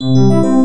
Música